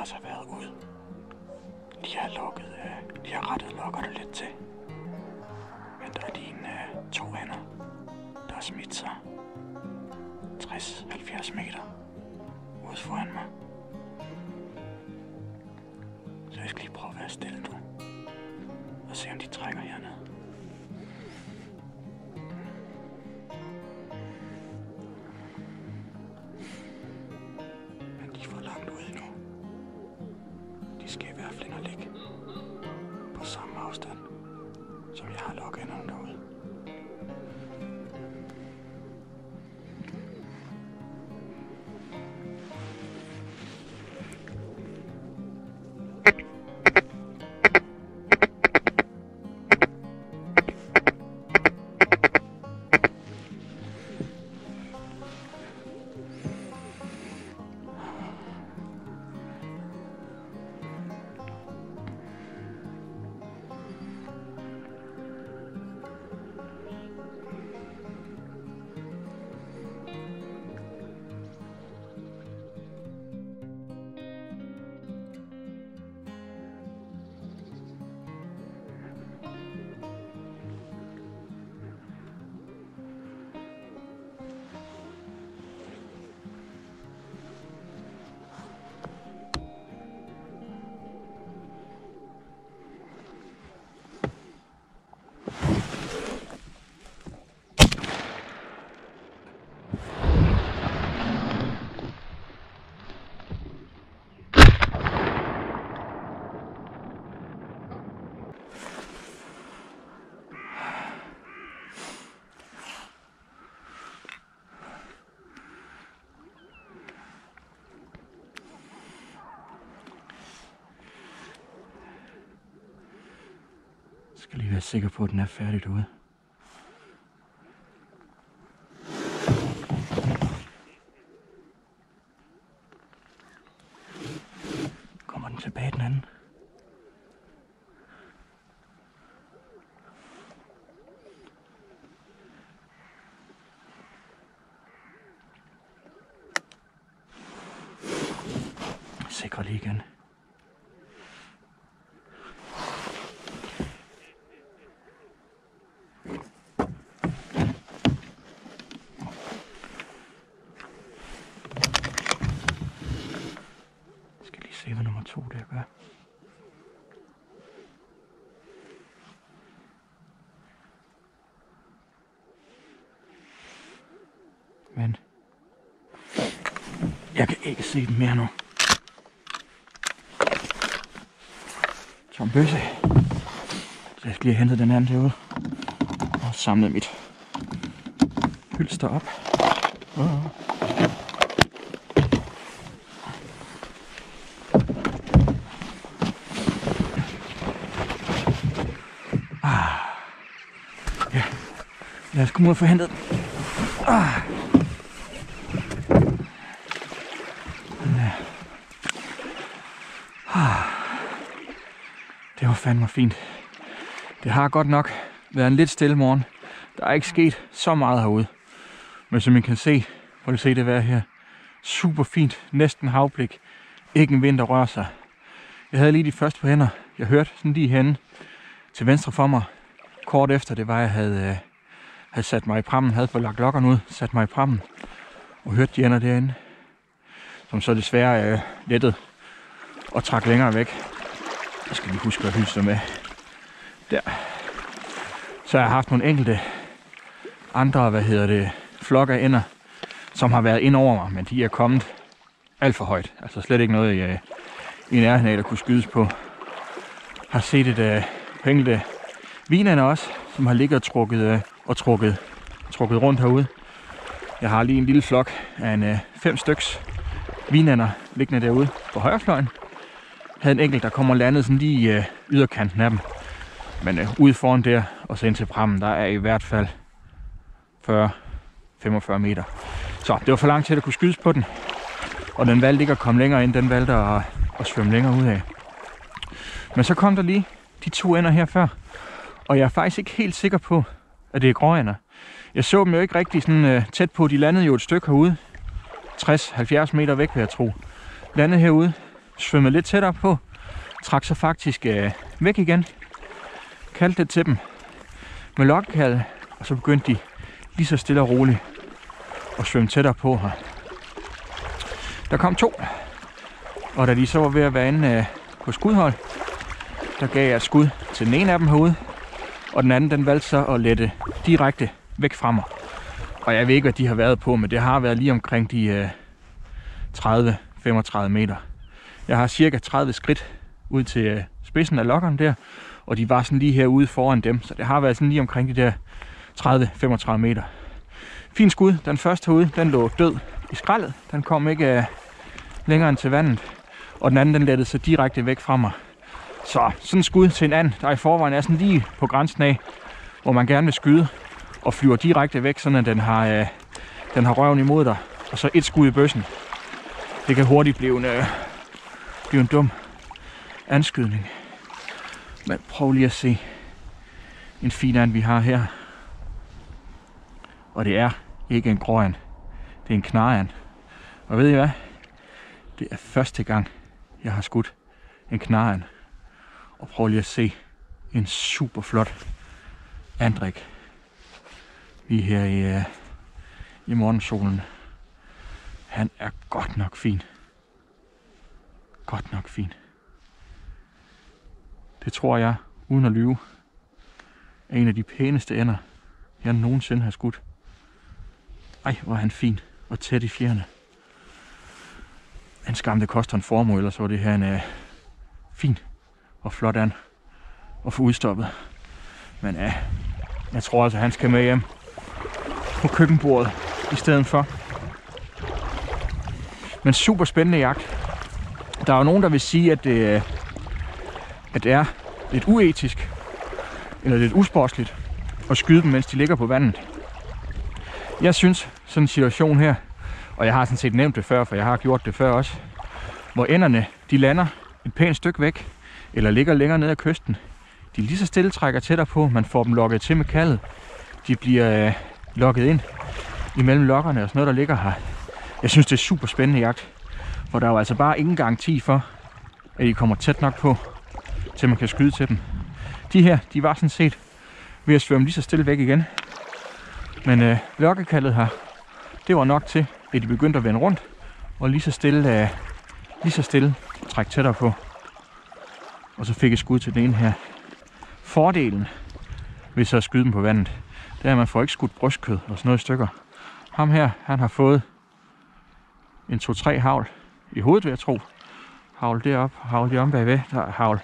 ellers har været ude. De har lukket, øh, de har rettet lokkerne lidt til. Men der er lige en øh, to hænder, der har smidt sig 60-70 meter ude foran mig. Så jeg skal lige prøve at være stille nu. Og se om de trækker hernede. Skal lige være sikker på, at den er færdig derude. Kommer den tilbage den anden? Sikker lige igen. Jeg skal lige se, hvad nummer to der gør. Men jeg kan ikke se dem mere nu. Tom Bøsse. Så jeg skal lige hente den anden derude. Og samle mit hylster op. Uh. Lad os komme ud og få hentet den. Ah. Den er- Ah. Det var fandme fint. Det har godt nok været en lidt stille morgen. Der er ikke sket så meget herude. Men som I kan se, prøv lige at se det vejr her. Super fint, næsten havblik. Ikke en vind, der rører sig. Jeg havde lige de første på hænder. Jeg hørte sådan lige henne til venstre for mig. Kort efter det var, jeg havde, øh, havde sat mig i prammen, havde fået lagt lokkerne ud, sat mig i prammen og hørte de ender derinde, som så desværre øh, lettede og trak længere væk. Jeg skal lige huske at hylse med. Der. Så jeg har haft nogle enkelte andre, hvad hedder det, flokke af ender, som har været ind over mig, men de er kommet alt for højt. Altså slet ikke noget, jeg i nærheden af, der kunne skydes på. Har set et øh, par enkelte vinerne også, som har ligget og trukket, øh, og trukket, trukket rundt herude. Jeg har lige en lille flok af en øh, fem styks vinander liggende derude på højrefløjen. Havde en enkelt, der kommer landet sådan lige i øh, yderkanten af dem. Men øh, ude foran der og så ind til prammen, der er i hvert fald 40-45 meter. Så det var for langt til, at der kunne skydes på den. Og den valgte ikke at komme længere ind, den valgte at, at svømme længere ud af. Men så kom der lige de to ender her før. Og jeg er faktisk ikke helt sikker på, at det er gråænder. Jeg så dem jo ikke rigtig sådan, øh, tæt på. De landede jo et stykke herude. 60-70 meter væk, vil jeg tro. Landede herude svømmede lidt tættere på, trak sig faktisk øh, væk igen, kaldte det til dem med lokkekald, og så begyndte de lige så stille og roligt at svømme tættere på her. Der kom to, og da de så var ved at være inde øh, på skudhold, der gav jeg et skud til den ene af dem herude, og den anden den valgte så at lette direkte væk fra mig. Og jeg ved ikke, hvad de har været på, men det har været lige omkring de øh, 30-35 meter. Jeg har cirka 30 skridt ud til øh, spidsen af lokkeren der, og de var sådan lige herude foran dem, så det har været sådan lige omkring de der 30-35 meter. Fint skud. Den første herude, den lå død i skraldet. Den kom ikke øh, længere end til vandet. Og den anden, den lettede sig direkte væk fra mig. Så sådan skud til en anden, der i forvejen er sådan lige på grænsen af, hvor man gerne vil skyde, og flyver direkte væk, sådan at den har, øh, den har røven imod dig. Og så et skud i bøssen. Det kan hurtigt blive en, øh, blive en dum anskydning. Men prøv lige at se en fin and, vi har her. Og det er ikke en gråand. Det er en knarand. Og ved I hvad? Det er første gang, jeg har skudt en knarand. Og prøv lige at se en super flot andrik. Lige her i, uh, i morgensolen. Han er godt nok fin. Godt nok fin. Det tror jeg, uden at lyve, er en af de pæneste ender, jeg nogensinde har skudt. Ej, hvor er han fin og tæt i fjerne. En skam, det koster en formue, ellers var det her en uh, fin og flot an at få udstoppet. Men uh, jeg tror altså, han skal med hjem på køkkenbordet i stedet for. Men super spændende jagt. Der er jo nogen, der vil sige, at det, at det er lidt uetisk, eller lidt usportsligt, at skyde dem, mens de ligger på vandet. Jeg synes, sådan en situation her, og jeg har sådan set nævnt det før, for jeg har gjort det før også, hvor enderne, de lander et pænt stykke væk, eller ligger længere ned ad kysten. De lige så stille trækker tættere på, man får dem lokket til med kaldet. De bliver øh, lokket ind imellem lokkerne og sådan noget, der ligger her. Jeg synes, det er super spændende jagt, for der er jo altså bare ingen garanti for, at I kommer tæt nok på, til man kan skyde til dem. De her, de var sådan set ved at svømme lige så stille væk igen. Men øh, lokkekaldet her, det var nok til, at de begyndte at vende rundt, og lige så stille, øh, lige så stille trække tættere på. Og så fik jeg skud til den ene her. Fordelen ved så at skyde dem på vandet, det er, at man får ikke skudt brystkød og sådan noget i stykker. Ham her, han har fået en 2-3 havl i hovedet, vil jeg tro. Havl derop, havl lige om bagved, der er havl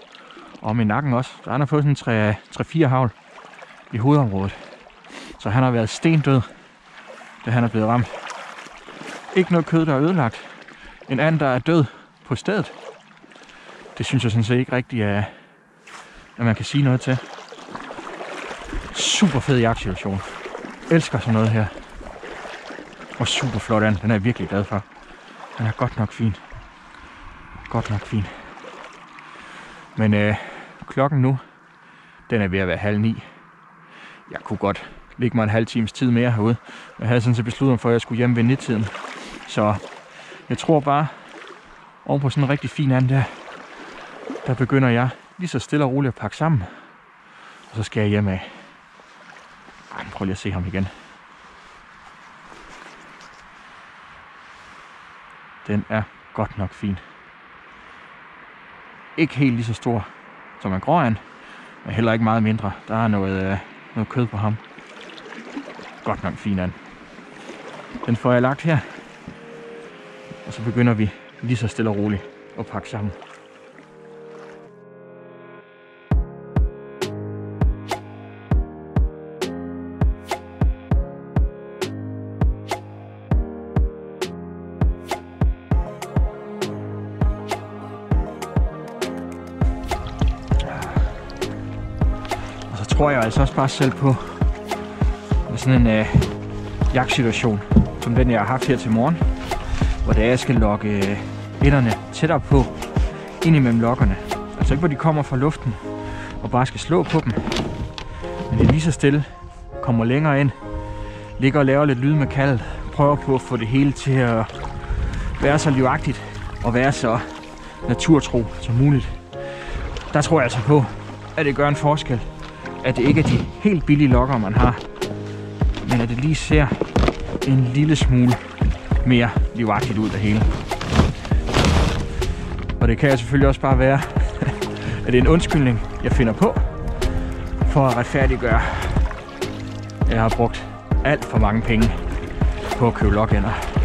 om i nakken også. Der han har fået sådan 3-4 havl i hovedområdet. Så han har været stendød, da han er blevet ramt. Ikke noget kød, der er ødelagt. En anden, der er død på stedet. Det synes jeg sådan set ikke rigtigt, at, at man kan sige noget til. Super fed jagtsituation. Elsker sådan noget her. Og super flot an. Den er jeg virkelig glad for. Den er godt nok fin. Godt nok fin. Men øh, klokken nu, den er ved at være halv ni. Jeg kunne godt ligge mig en halv times tid mere herude. Jeg havde sådan set besluttet mig for, at jeg skulle hjem ved nittiden. Så jeg tror bare, oven på sådan en rigtig fin and der, der begynder jeg lige så stille og roligt at pakke sammen. Og så skal jeg hjem af. Ej, prøv lige at se ham igen. Den er godt nok fin. Ikke helt lige så stor som en gråand, men heller ikke meget mindre. Der er noget, øh, noget kød på ham. Godt nok fin an. Den får jeg lagt her. Og så begynder vi lige så stille og roligt at pakke sammen. Tror jeg altså også bare selv på, med sådan en øh, jagtsituation, som den jeg har haft her til morgen, hvor det er, jeg skal lokke øh, tættere på, ind imellem lokkerne. Altså ikke hvor de kommer fra luften, og bare skal slå på dem. Men det lige så stille, kommer længere ind, ligger og laver lidt lyd med kaldet, prøver på at få det hele til at være så livagtigt, og være så naturtro som muligt. Der tror jeg altså på, at det gør en forskel. At det ikke er de helt billige lokker, man har, men at det lige ser en lille smule mere livagtigt ud af hele. Og det kan jeg selvfølgelig også bare være, at det er en undskyldning, jeg finder på, for at retfærdiggøre. Jeg har brugt alt for mange penge på at købe lokænder.